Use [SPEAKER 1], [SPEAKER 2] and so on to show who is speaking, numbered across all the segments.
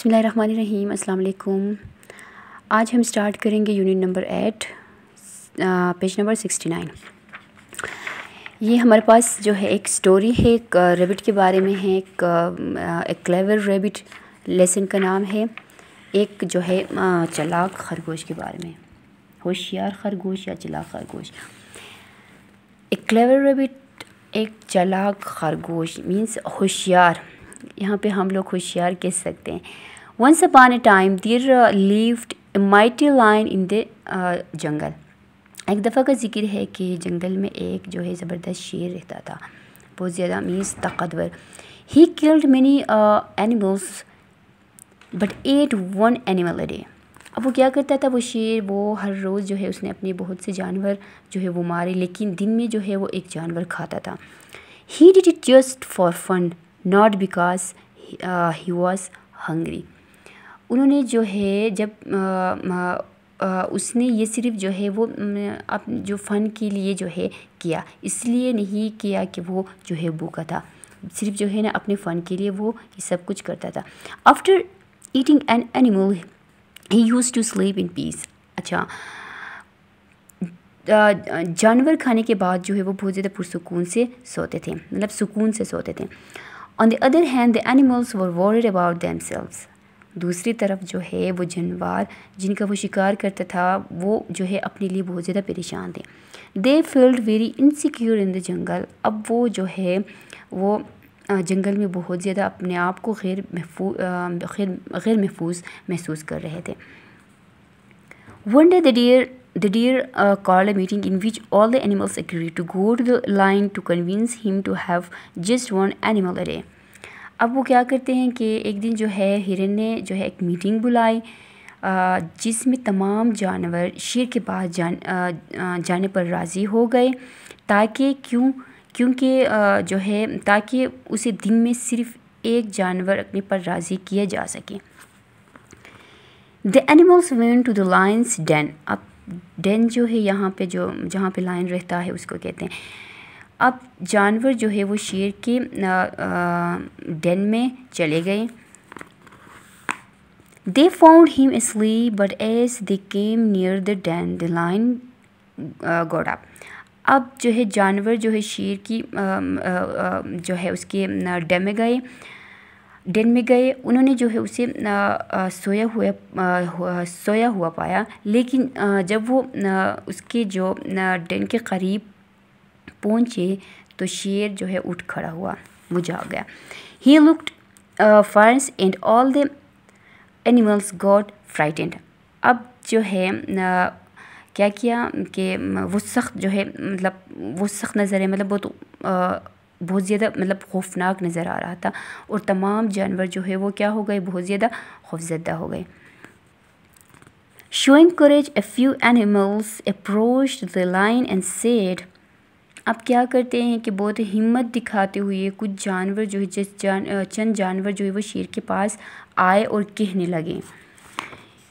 [SPEAKER 1] बसमीम अल्लाम आज हम स्टार्ट करेंगे unit number eight page number sixty nine. ये हमारे पास जो है एक स्टोरी है, एक रेबिट के बारे में है, एक एक क्लेवर रेबिट लेसन का नाम है। एक जो है चलाक खरगोश के बारे में। होशियार खरगोश या चलाक खरगोश? एक क्लेवर रेबिट एक चलाक खरगोश मीन्स होशियार। यहाँ पे हम लोग होशियार कह सकते हैं। Once upon a time there lived mighty lion in the jungle एक दफ़ा का ज़िक्र है कि जंगल में एक जो है ज़बरदस्त शेर रहता था। बहुत ज़्यादा मीन्स ताकतवर। He killed many animals but at one animal a day अब वो क्या करता था? वो शेर, वो हर रोज़ जो है उसने अपने बहुत से जानवर जो है वो मारे, लेकिन दिन में जो है वो एक जानवर खाता था। He did it just for fun not because he was hungry उन्होंने जो है, जब उसने ये सिर्फ़ जो है, वो अप, जो फ़न के लिए जो है किया। इसलिए नहीं किया कि वो जो है भूखा था। सिर्फ़ जो है ना, अपने फ़न के लिए वो ये सब कुछ करता था। After eating an animal he use to sleep in peace अच्छा। जानवर खाने के बाद जो है, वो बहुत ज़्यादा पुरसकून से सोते थे। मतलब सुकून से सोते थे। On the other hand the animals were worried about themselves दूसरी तरफ़ जो है वो जानवर जिनका वो शिकार करता था वो जो है अपने लिए बहुत ज़्यादा परेशान थे। They felt very insecure in the jungle अब वो जो है वो जंगल में बहुत ज़्यादा अपने आप को गैर महफूज गैर महफूज महसूस कर रहे थे। One day the deer uh, called a meeting in which all the animals agreed to go to the lion to convince him to have just one animal a day. अब वो क्या करते हैं कि एक दिन जो है हिरन ने जो है एक मीटिंग बुलाई जिसमें तमाम जानवर शेर के पास जान जाने पर राज़ी हो गए, ताकि क्यों, क्योंकि जो है, ताकि उसे दिन में सिर्फ़ एक जानवर अपने पर राज़ी किया जा सके। The animals went to the lions den अब डेन जो है यहाँ पे जो, जहाँ पे लाइन रहता है उसको कहते हैं। अब जानवर जो है वो शेर के डेन में चले गए। They found him sleep but as they came near the den the lion गोड़ा अब जो है जानवर जो है शेर की आ, आ, जो है उसके डेम में गए। डेन में गए उन्होंने जो है उसे सोया हुआ सोया हुआ पाया। लेकिन जब वो उसके जो डेन के करीब पहुँचे तो शेर जो है उठ खड़ा हुआ वो जा गया। He looked fierce and all the animals got frightened अब जो है क्या किया कि वो सख्त जो है मतलब वो सख्त नज़र है मतलब बहुत बहुत ज़्यादा मतलब खौफनाक नज़र आ रहा था। और तमाम जानवर जो है, वो क्या हो गए, बहुत ज़्यादा खौफजदा हो गए। Showing courage a few animals approach the lion and said अब क्या करते हैं कि बहुत हिम्मत दिखाते हुए कुछ जानवर जो है, जिस जान चंद जानवर जो है, वो शेर के पास आए और कहने लगे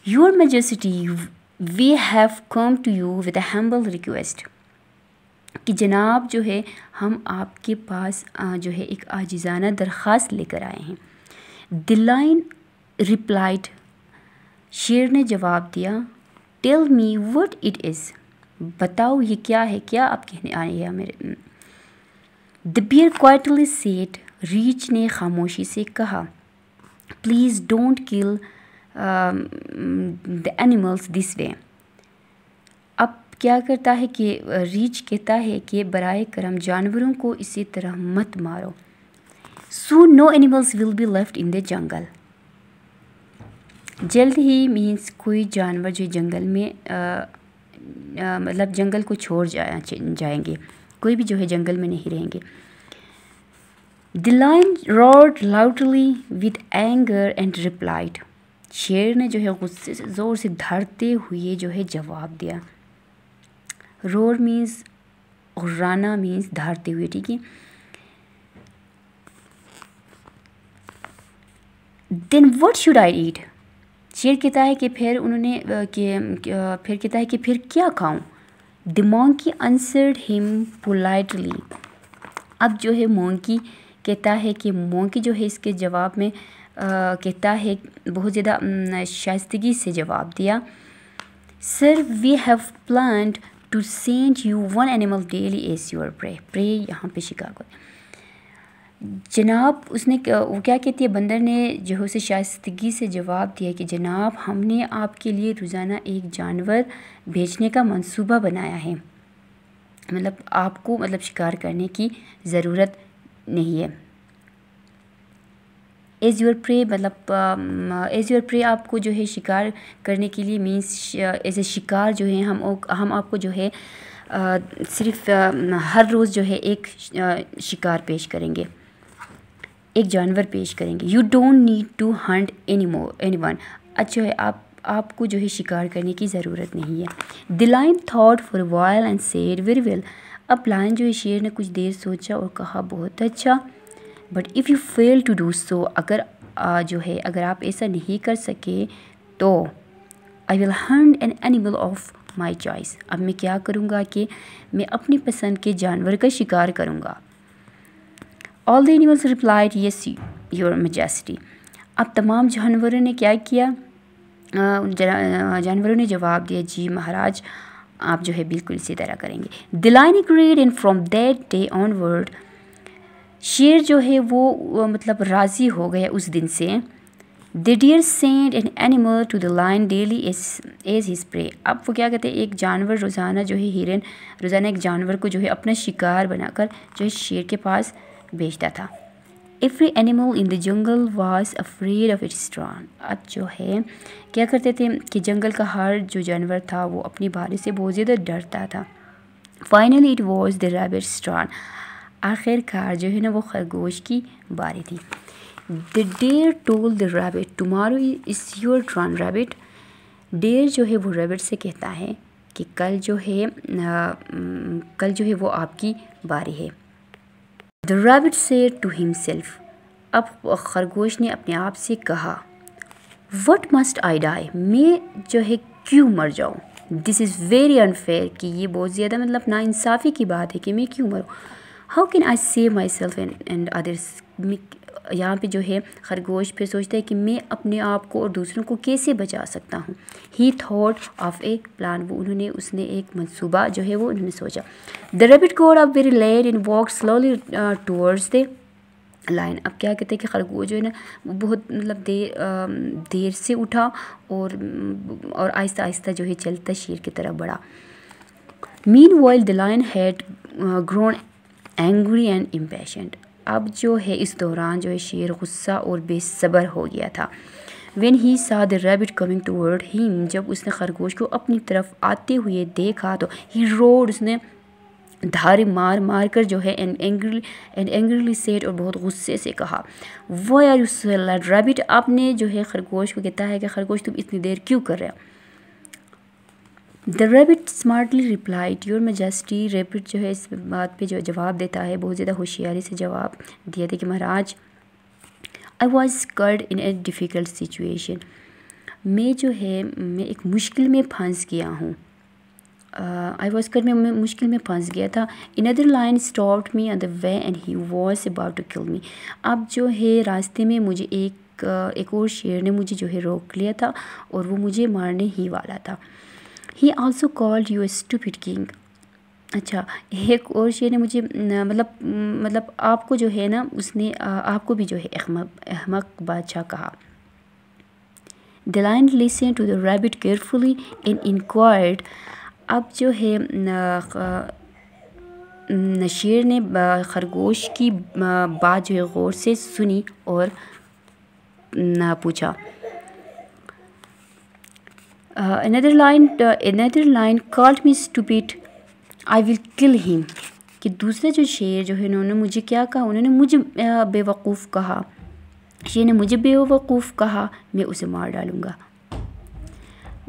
[SPEAKER 1] your majesty we have come to you with a humble request कि जनाब जो है, हम आपके पास जो है, एक आजिज़ाना दरख्वास्त लेकर आए हैं। दिलाइन रिप्लाइड शेर ने जवाब दिया tell me what it is बताओ ये क्या है? क्या आप कहने आए हैं मेरे? द बियर क्वाइटली सेट रीच ने खामोशी से कहा please don't kill the animals this way अब क्या करता है कि, रीच कहता है कि बरए करम जानवरों को इसी तरह मत मारो। So no animals will be left in the jungle जल्द ही मीन्स कोई जानवर जो जंगल में मतलब जंगल को छोड़ जा, जाएँगे। कोई भी जो है जंगल में नहीं रहेंगे। The lion roared loudly with anger and replied शेर ने जो है गुस्से से ज़ोर से धरते हुए जो है जवाब दिया। रोर मीन्स राना मीन्स धारते हुए ठीक है? Then what should I eat शेर कहता है कि फिर उन्होंने कि फिर कहता है कि फिर क्या खाऊं? The monkey answered him politely अब जो है मोंकी कहता है कि मोंकी जो है इसके जवाब में कहता है, बहुत ज़्यादा शाइस्तगी से जवाब दिया। Sir we have plan to send you one animal daily as your prey prey यहाँ पे शिकागो जनाब, उसने वो क्या कहती है? बंदर ने जो उसे शाइस्तगी से जवाब दिया कि, जनाब, हमने आपके लिए रोज़ाना एक जानवर भेजने का मंसूबा बनाया है। मतलब आपको मतलब शिकार करने की ज़रूरत नहीं है। एज़ योर प्रे मतलब एज़ योर प्रे आपको जो है शिकार करने के लिए मीन्स एज ए शिकार जो है, हम हम आपको जो है सिर्फ़ हर रोज़ जो है एक शिकार पेश करेंगे। एक जानवर पेश करेंगे। You don't need to hunt any more any one अच्छा है आप आपको जो है शिकार करने की ज़रूरत नहीं है। The lion thought for while and said very well अब लाइन जो है शेर ने कुछ देर सोचा और कहा बहुत अच्छा। But if you fail to do so अगर आ, जो है अगर आप ऐसा नहीं कर सके तो I will hunt an animal of my choice अब मैं क्या करूँगा कि मैं अपनी पसंद के जानवर का शिकार करूँगा। All the animals replied yes your majesty अब तमाम जानवरों ने क्या किया? जानवरों ने जवाब दिया जी महाराज आप जो है बिल्कुल इसी तरह करेंगे. The lion agreed and from that day onward शेर जो है वो, वो मतलब राज़ी हो गया उस दिन से। The deer send an animal to the lion daily as as his prey अब वो क्या कहते हैं? एक जानवर रोज़ाना जो है हिरन रोज़ाना एक जानवर को जो है अपना शिकार बनाकर जो है शेर के पास भेजता था। Every animal in the jungle was afraid of its turn अब जो है क्या करते थे कि जंगल का हर जो जानवर था वो अपनी बारी से बहुत ज़्यादा डरता था। Finally it was the rabbit's turn आखिरकार जो है ना वो खरगोश की बारी थी। The deer told the rabbit tomorrow is your turn rabbit deer जो है वो रैबिट से कहता है कि कल जो है आ, कल जो है वो आपकी बारी है। The rabbit said to himself अब खरगोश ने अपने आप से कहा वट मस्ट आई डाई मैं जो है क्यों मर जाऊँ? दिस इज़ वेरी अनफेयर कि ये बहुत ज़्यादा मतलब नाइंसाफ़ी की बात है कि मैं क्यों मरूँ? How can I save myself and and others यहाँ पे जो है खरगोश फिर सोचता है कि मैं अपने आप को और दूसरों को कैसे बचा सकता हूँ? He thought of a plan वो उन्होंने, उसने एक मंसूबा जो है वो उन्होंने सोचा। The rabbit got up very late and walk slowly towards the lion अब क्या कहते हैं कि खरगोश जो है ना बहुत मतलब देर देर से उठा और और आहिस्ता आहिस्ता जो है चलता शेर की तरफ़ बढ़ा। Meanwhile the lion had grown angry and impatient अब जो है इस दौरान जो है शेर गुस्सा और बेसब्र हो गया था। When he saw the rabbit coming toward him जब उसने खरगोश को अपनी तरफ़ आते हुए देखा तो ही रोड उसने धारे मार मार कर जो है and angry and angrily said और बहुत गुस्से से कहा वो यार उस रैबिट आपने जो है खरगोश को कहता है कि खरगोश तुम इतनी देर क्यों कर रहे हो? The rabbit smartly replied your majesty rabbit जो है इस बात पे जो जवाब देता है, बहुत ज़्यादा होशियारी से जवाब दिया था कि महाराज I was caught in a difficult situation मैं जो है, मैं एक मुश्किल में फंस गया हूँ। आई वॉज़ कर मैं मुश्किल में फंस गया था। Another lion stop me on the way and he was about to kill me अब जो है, रास्ते में मुझे एक एक और शेर ने मुझे जो है रोक लिया था और वो मुझे मारने ही वाला था। He also called you stupid king अच्छा एक और शेर ने मुझे मतलब मतलब आपको जो है ना, उसने आपको भी जो है अहमक बादशाह कहा। The lion listen to the rabbit carefully and inquired अब जो है नशीर ने खरगोश की बात जो है, गौर से सुनी और पूछा। Uh, another line uh, another line called me stupid. I will kill him कि दूसरे जो शेर जो है उन्होंने मुझे क्या कहा? उन्होंने मुझे बेवकूफ़ कहा। शेर ने मुझे बेवकूफ़ कहा मैं उसे मार डालूँगा।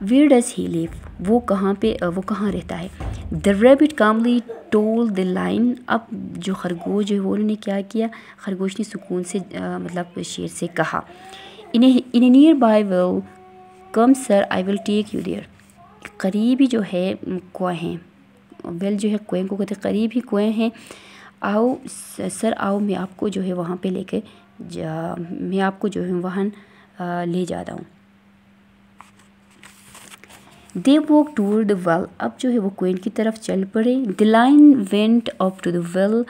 [SPEAKER 1] वेयर डज ही लिव वो कहाँ पे वो कहाँ रहता है? The rabbit calmly told the lion अब जो खरगोश जो है वो उन्होंने क्या किया? खरगोश ने सुकून से आ, मतलब शेर से कहा। In in nearby well come, sir I will take you there करीब जो है कुएँ हैं। वेल जो है, कुएँ को कहते करीब कुएँ हैं। आओ सर, आओ, मैं आपको जो है, वहाँ पे लेके जा, मैं आपको जो है वहाँ ले जाता हूँ। They walk toward the well अब जो है, वो क्वीन की तरफ़ चल पड़े। The lion went up to the well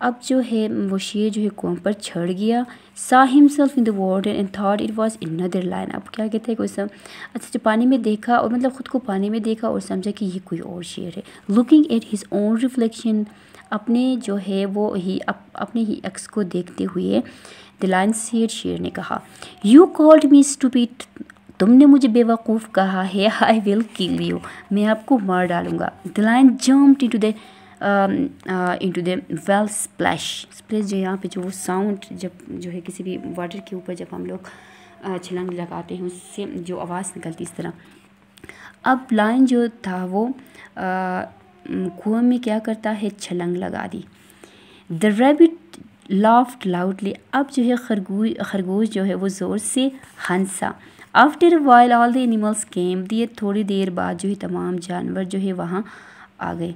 [SPEAKER 1] अब जो है वो शेर जो है कुएँ पर चढ़ गया। Saw himself in the water and thought it was another lion अब क्या कहते हैं कोई सब अच्छा जो पानी में देखा और मतलब ख़ुद को पानी में देखा और समझा कि ये कोई और शेर है। Looking at his own reflection अपने जो है वो ही अप, अपने ही एक्स को देखते हुए द लाइन शेर शेर ने कहा यू कॉल्ड मी स्टूपिड तुमने मुझे बेवकूफ़ कहा है। आई विल किल यू मैं आपको मार डालूँगा। The lion jump to the into the well splash splash जो यहाँ पे जो वो साउंड जब जो है किसी भी वाटर के ऊपर जब हम लोग uh, छलंग लगाते हैं उससे जो आवाज़ निकलती इस तरह। अब लाइन जो था वो uh, कुएँ में क्या करता है? छलंग लगा दी। द रेबिट लाफ्ट लाउडली अब जो है खरगोश खरगोश जो है वो ज़ोर से हंसा। After while all the animals came दिए थोड़ी देर बाद जो है तमाम जानवर जो है वहाँ आ गए।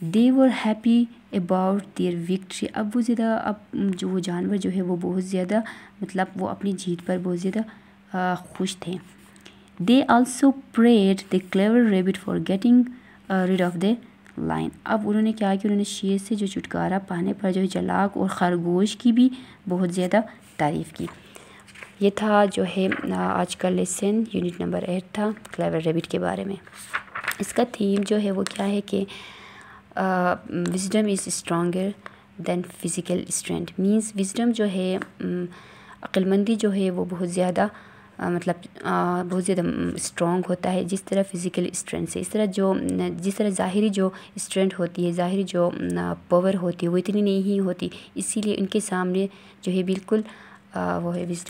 [SPEAKER 1] They were happy about their victory अब वो ज़्यादा, अब जो वो जानवर जो है वो बहुत ज़्यादा मतलब वो अपनी जीत पर बहुत ज़्यादा खुश थे। They also praised the clever rabbit for getting rid of the lion अब उन्होंने क्या किया? उन्होंने शेर से जो छुटकारा पाने पर जो जलाक और खरगोश की भी बहुत ज़्यादा तारीफ़ की। ये था जो है आज का लेसन यूनिट नंबर एट था क्लेवर रेबिट के बारे में। इसका थीम जो है वो क्या है कि wisdom is stronger than physical strength means wisdom जो है अक्लमंदी जो है, वो बहुत ज़्यादा मतलब बहुत ज़्यादा स्ट्रॉन्ग होता है जिस तरह फ़िज़िकल स्ट्रेंथ से। इस तरह जो जिस तरह ज़ाहरी जो स्ट्रेंथ होती है, ज़ाहरी जो पावर होती है, वो इतनी नहीं होती। इसीलिए इनके सामने जो है बिल्कुल वो है विजडम